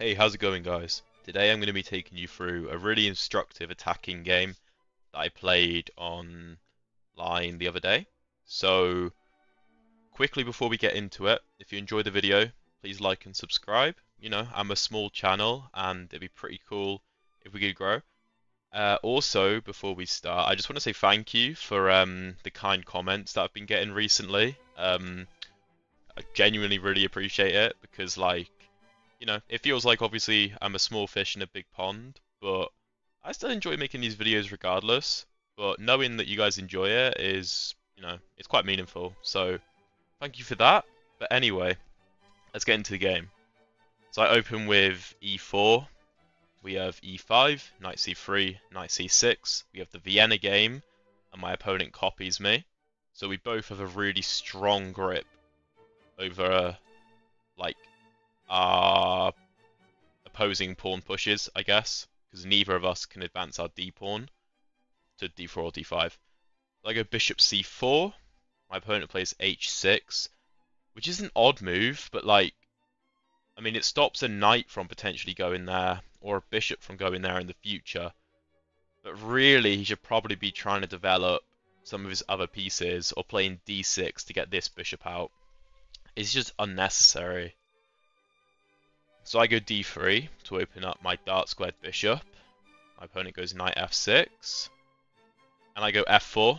Hey, how's it going guys? Today I'm going to be taking you through a really instructive attacking game that I played online the other day. So, quickly before we get into it, if you enjoy the video, please like and subscribe. You know, I'm a small channel and it'd be pretty cool if we could grow. Uh, also, before we start, I just want to say thank you for um, the kind comments that I've been getting recently. Um, I genuinely really appreciate it because, like, you know, it feels like obviously I'm a small fish in a big pond, but I still enjoy making these videos regardless. But knowing that you guys enjoy it is, you know, it's quite meaningful. So thank you for that. But anyway, let's get into the game. So I open with e4. We have e5, knight c3, knight c6. We have the Vienna game, and my opponent copies me. So we both have a really strong grip over, like, our opposing pawn pushes, I guess, because neither of us can advance our d pawn to d4 or d5. I go bishop c4. My opponent plays h6, which is an odd move, but like, I mean, it stops a knight from potentially going there or a bishop from going there in the future. But really, he should probably be trying to develop some of his other pieces or playing d6 to get this bishop out. It's just unnecessary. So I go d3 to open up my dark squared bishop. My opponent goes knight f6. And I go f4,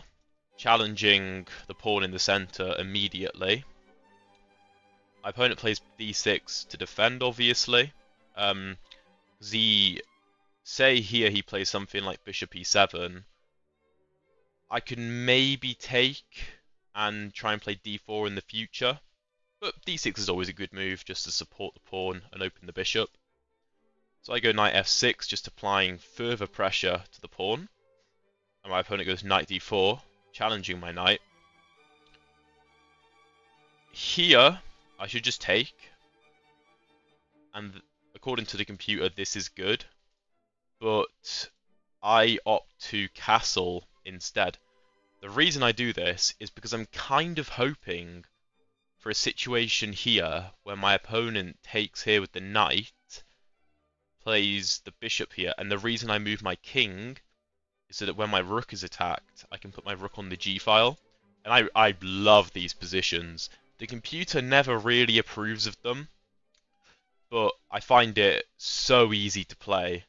challenging the pawn in the center immediately. My opponent plays d6 to defend, obviously. Um, the say here he plays something like bishop e7. I can maybe take and try and play d4 in the future. But d6 is always a good move just to support the pawn and open the bishop. So I go knight f6, just applying further pressure to the pawn. And my opponent goes knight d4, challenging my knight. Here, I should just take. And according to the computer, this is good. But I opt to castle instead. The reason I do this is because I'm kind of hoping for a situation here where my opponent takes here with the knight, plays the bishop here, and the reason I move my king is so that when my rook is attacked, I can put my rook on the g-file. And I, I love these positions. The computer never really approves of them, but I find it so easy to play.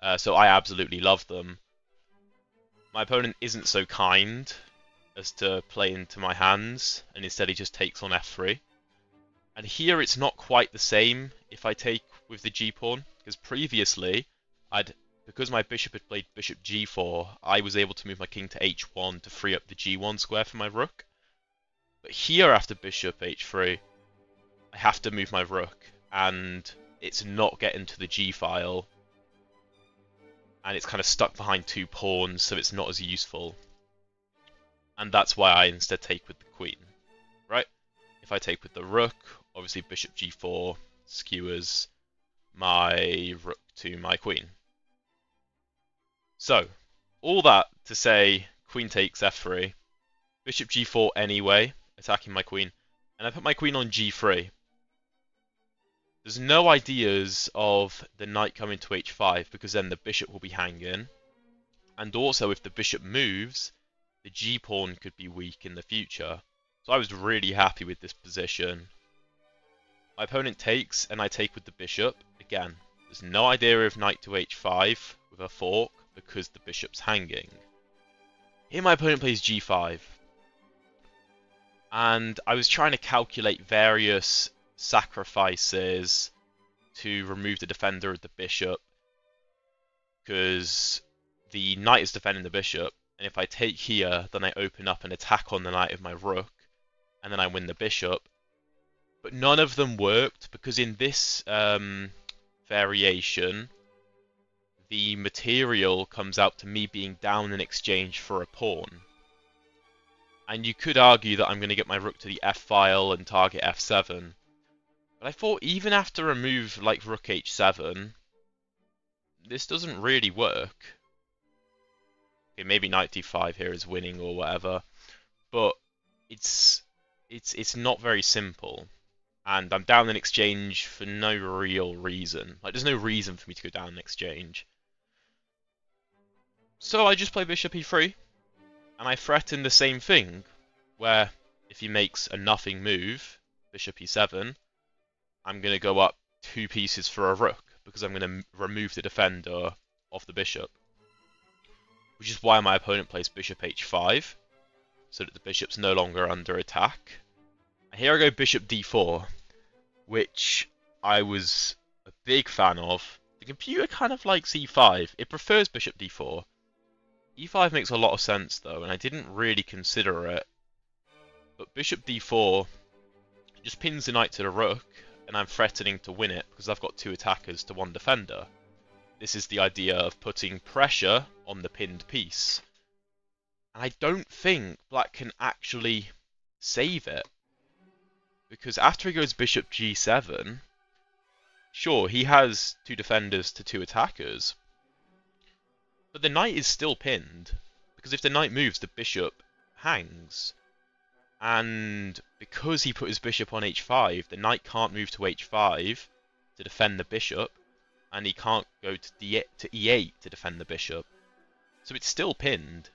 Uh, so I absolutely love them. My opponent isn't so kind, as to play into my hands, and instead he just takes on f3. And here it's not quite the same if I take with the g-pawn, because previously, I'd because my bishop had played bishop g4, I was able to move my king to h1 to free up the g1 square for my rook. But here after bishop h3, I have to move my rook, and it's not getting to the g-file, and it's kind of stuck behind two pawns, so it's not as useful and that's why I instead take with the queen, right? If I take with the rook, obviously bishop g4 skewers my rook to my queen. So, all that to say queen takes f3, bishop g4 anyway, attacking my queen, and I put my queen on g3. There's no ideas of the knight coming to h5 because then the bishop will be hanging. And also if the bishop moves, the g-pawn could be weak in the future. So I was really happy with this position. My opponent takes, and I take with the bishop. Again, there's no idea of knight to h5 with a fork because the bishop's hanging. Here my opponent plays g5. And I was trying to calculate various sacrifices to remove the defender of the bishop because the knight is defending the bishop and if I take here, then I open up an attack on the knight of my rook, and then I win the bishop. But none of them worked, because in this um, variation, the material comes out to me being down in exchange for a pawn. And you could argue that I'm going to get my rook to the f-file and target f7. But I thought even after a move like rook h7, this doesn't really work. Maybe knight d5 here is winning or whatever, but it's it's it's not very simple. and I'm down in exchange for no real reason. Like, there's no reason for me to go down in exchange. So I just play bishop e3, and I threaten the same thing, where if he makes a nothing move, bishop e7, I'm going to go up two pieces for a rook, because I'm going to remove the defender of the bishop. Which is why my opponent plays bishop h5, so that the bishop's no longer under attack. Here I go bishop d4, which I was a big fan of. The computer kind of likes e5. It prefers bishop d4. e5 makes a lot of sense though, and I didn't really consider it. But bishop d4 just pins the knight to the rook, and I'm threatening to win it because I've got two attackers to one defender. This is the idea of putting pressure on the pinned piece. And I don't think black can actually save it. Because after he goes bishop g7, sure, he has two defenders to two attackers. But the knight is still pinned. Because if the knight moves, the bishop hangs. And because he put his bishop on h5, the knight can't move to h5 to defend the bishop, and he can't go to, D to e8 to defend the bishop. So it's still pinned.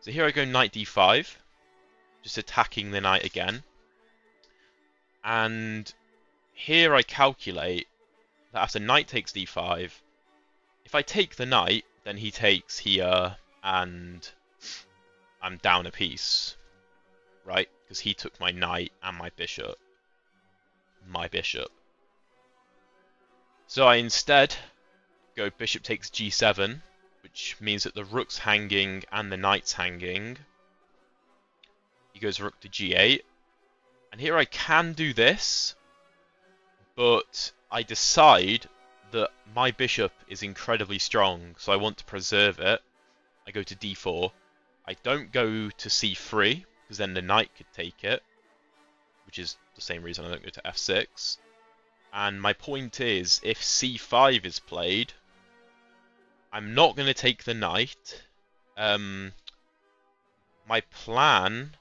So here I go knight d5, just attacking the knight again. And here I calculate that after knight takes d5, if I take the knight, then he takes here, and I'm down a piece right? Because he took my knight and my bishop. My bishop. So I instead go bishop takes g7, which means that the rook's hanging and the knight's hanging. He goes rook to g8. And here I can do this, but I decide that my bishop is incredibly strong, so I want to preserve it. I go to d4. I don't go to c3, because then the knight could take it, which is the same reason I don't go to f6. And my point is, if c5 is played, I'm not going to take the knight. Um, my plan,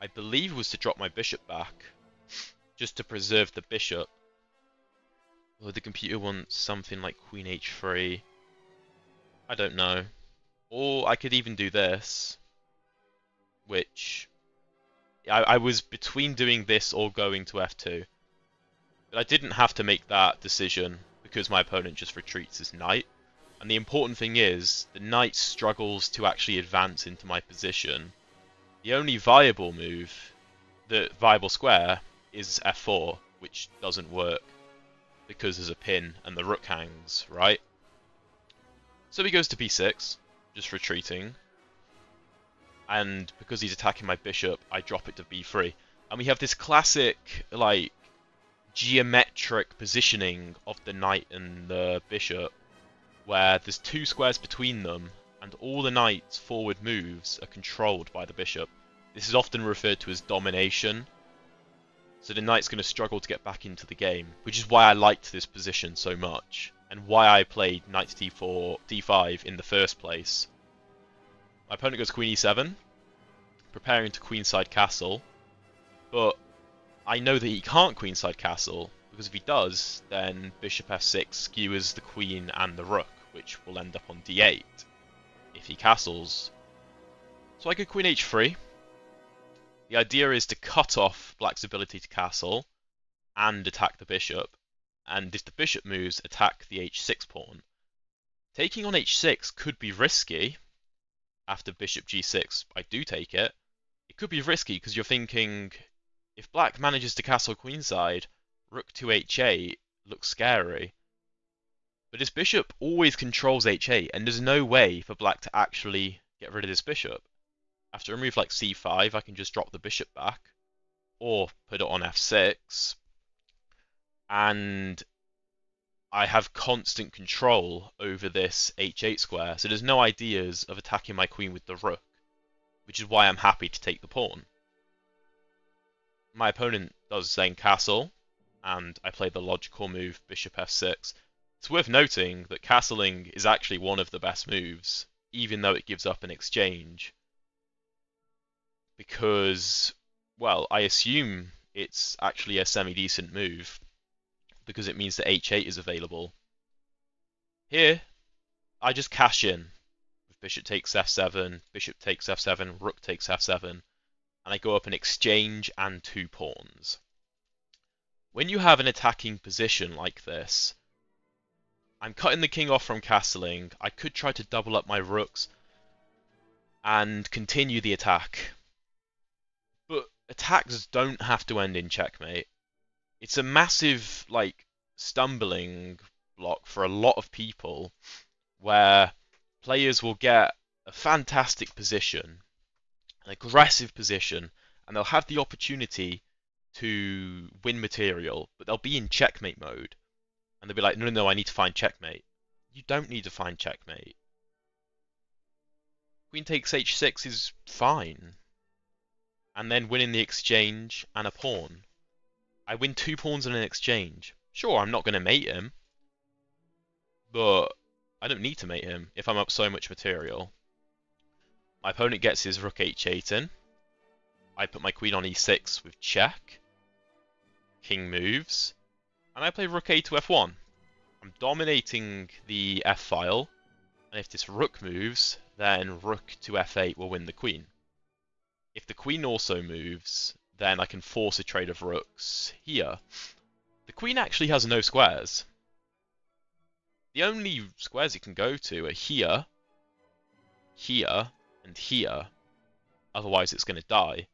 I believe, was to drop my bishop back, just to preserve the bishop. Or the computer wants something like queen h3. I don't know. Or I could even do this, which I, I was between doing this or going to f2. But I didn't have to make that decision because my opponent just retreats his knight. And the important thing is, the knight struggles to actually advance into my position. The only viable move, the viable square, is f4, which doesn't work because there's a pin and the rook hangs, right? So he goes to b6, just retreating and because he's attacking my bishop, I drop it to b3. And we have this classic, like, geometric positioning of the knight and the bishop, where there's two squares between them, and all the knight's forward moves are controlled by the bishop. This is often referred to as domination. So the knight's going to struggle to get back into the game, which is why I liked this position so much, and why I played knight to d4, d5 in the first place. My opponent goes queen e7, preparing to queenside castle, but I know that he can't queenside castle, because if he does, then bishop f6 skewers the queen and the rook, which will end up on d8 if he castles. So I go queen h3. The idea is to cut off black's ability to castle and attack the bishop, and if the bishop moves, attack the h6 pawn. Taking on h6 could be risky, after bishop g6, I do take it. It could be risky because you're thinking, if black manages to castle queenside, rook to h8 looks scary. But his bishop always controls h8, and there's no way for black to actually get rid of this bishop. After a move like c5, I can just drop the bishop back, or put it on f6, and I have constant control over this h8 square, so there's no ideas of attacking my queen with the rook, which is why I'm happy to take the pawn. My opponent does then castle, and I play the logical move bishop f6. It's worth noting that castling is actually one of the best moves, even though it gives up an exchange. Because, well, I assume it's actually a semi-decent move because it means that h8 is available. Here, I just cash in. Bishop takes f7, bishop takes f7, rook takes f7, and I go up and exchange and two pawns. When you have an attacking position like this, I'm cutting the king off from castling. I could try to double up my rooks and continue the attack. But attacks don't have to end in checkmate. It's a massive, like, stumbling block for a lot of people where players will get a fantastic position, an aggressive position, and they'll have the opportunity to win material, but they'll be in checkmate mode and they'll be like, no, no, no, I need to find checkmate. You don't need to find checkmate. Queen takes h6 is fine. And then winning the exchange and a pawn. I win two pawns in an exchange. Sure, I'm not going to mate him. But I don't need to mate him if I'm up so much material. My opponent gets his rook h8 in. I put my queen on e6 with check. King moves and I play rook a to f1. I'm dominating the f file, and if this rook moves, then rook to f8 will win the queen. If the queen also moves, then I can force a trade of rooks here. The queen actually has no squares. The only squares it can go to are here, here, and here. Otherwise it's going to die.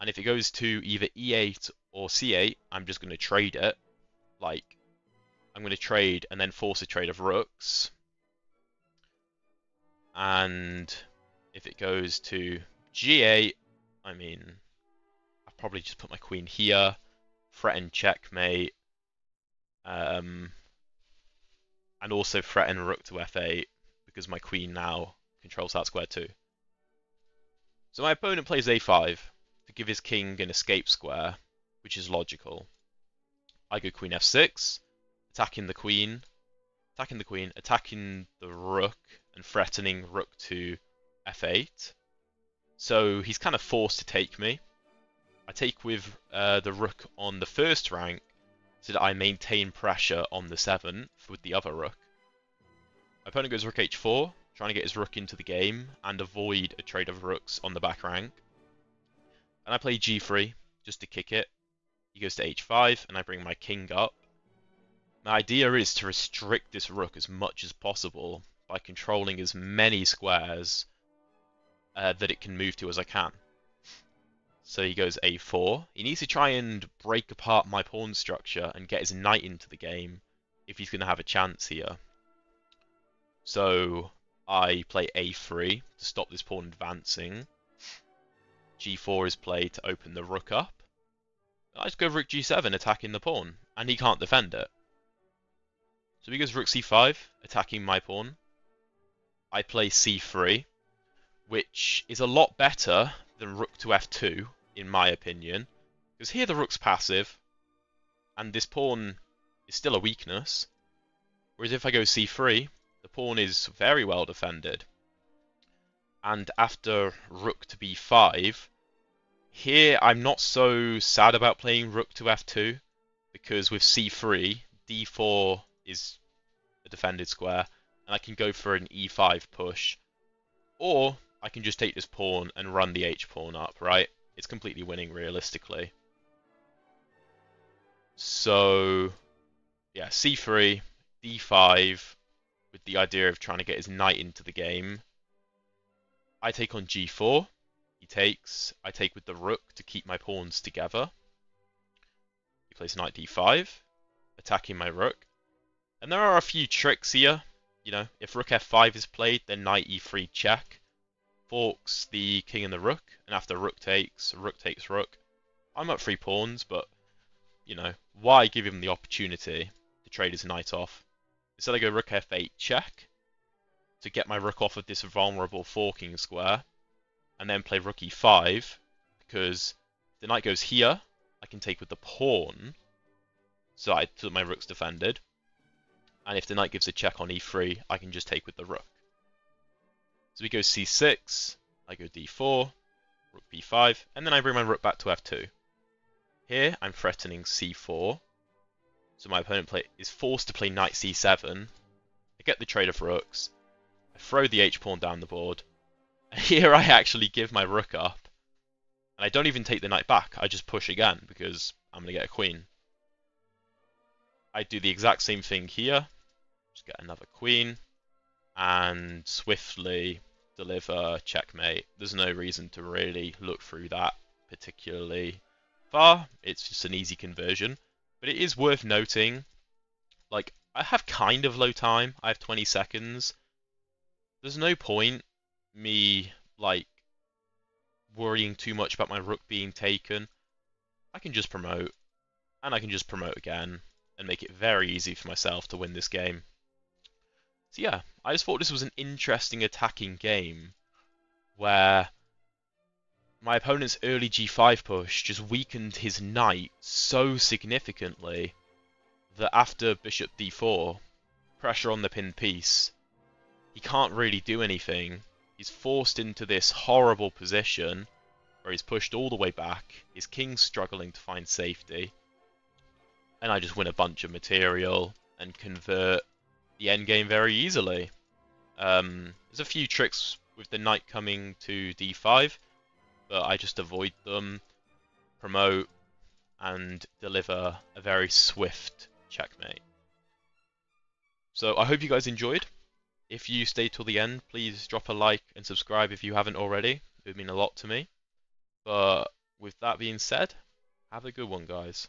And if it goes to either e8 or c8, I'm just going to trade it like I'm going to trade and then force a trade of rooks. And if it goes to g8, I mean, I'll probably just put my queen here, threaten checkmate, um, and also threaten rook to f8 because my queen now controls that square too. So my opponent plays a5 to give his king an escape square, which is logical. I go queen f6, attacking the queen, attacking the queen, attacking the rook, and threatening rook to f8. So he's kind of forced to take me. I take with uh, the rook on the first rank so that I maintain pressure on the 7th with the other rook. My opponent goes rook h4, trying to get his rook into the game and avoid a trade of rooks on the back rank. And I play g3 just to kick it he goes to h5, and I bring my king up. My idea is to restrict this rook as much as possible by controlling as many squares uh, that it can move to as I can. So he goes a4. He needs to try and break apart my pawn structure and get his knight into the game if he's going to have a chance here. So I play a3 to stop this pawn advancing. g4 is played to open the rook up. I just go rook g7 attacking the pawn, and he can't defend it. So he goes rook c5, attacking my pawn. I play c3, which is a lot better than rook to f2, in my opinion. Because here the rook's passive, and this pawn is still a weakness. Whereas if I go c3, the pawn is very well defended. And after rook to b5, here, I'm not so sad about playing rook to f2, because with c3, d4 is a defended square, and I can go for an e5 push. Or, I can just take this pawn and run the h-pawn up, right? It's completely winning, realistically. So, yeah, c3, d5, with the idea of trying to get his knight into the game. I take on g4, he takes, I take with the rook to keep my pawns together. He plays knight d5, attacking my rook. And there are a few tricks here. You know, if rook f5 is played, then knight e3 check. Forks the king and the rook, and after rook takes, rook takes rook. I'm up three pawns, but, you know, why give him the opportunity to trade his knight off? Instead I go rook f8 check to get my rook off of this vulnerable forking square and then play rook e5 because the knight goes here. I can take with the pawn, so I so my rook's defended. And if the knight gives a check on e3, I can just take with the rook. So we go c6, I go d4, rook b5, and then I bring my rook back to f2. Here, I'm threatening c4. So my opponent play is forced to play knight c7. I get the trade of rooks. I throw the h-pawn down the board. And here I actually give my rook up. And I don't even take the knight back. I just push again because I'm going to get a queen. I do the exact same thing here. Just get another queen. And swiftly deliver checkmate. There's no reason to really look through that particularly far. It's just an easy conversion. But it is worth noting, like, I have kind of low time. I have 20 seconds. There's no point me, like, worrying too much about my rook being taken. I can just promote, and I can just promote again, and make it very easy for myself to win this game. So yeah, I just thought this was an interesting attacking game where my opponent's early g5 push just weakened his knight so significantly that after bishop d4, pressure on the pinned piece, he can't really do anything. He's forced into this horrible position where he's pushed all the way back, his king's struggling to find safety, and I just win a bunch of material and convert the endgame very easily. Um, there's a few tricks with the knight coming to d5, but I just avoid them, promote, and deliver a very swift checkmate. So I hope you guys enjoyed. If you stayed till the end, please drop a like and subscribe if you haven't already. It would mean a lot to me. But with that being said, have a good one, guys.